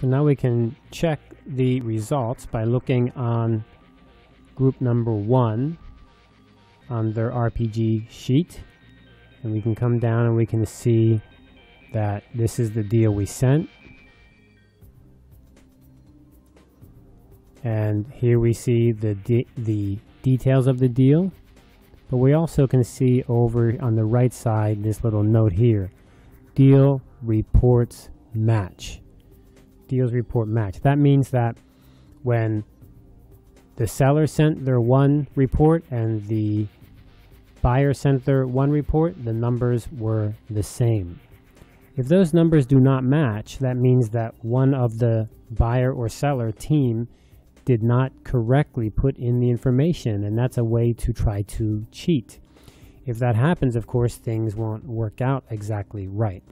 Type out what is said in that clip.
So now we can check the results by looking on group number one on their RPG sheet. And we can come down and we can see that this is the deal we sent. And here we see the, de the details of the deal. But we also can see over on the right side this little note here. Deal reports match deals report match. That means that when the seller sent their one report and the buyer sent their one report, the numbers were the same. If those numbers do not match, that means that one of the buyer or seller team did not correctly put in the information, and that's a way to try to cheat. If that happens, of course, things won't work out exactly right.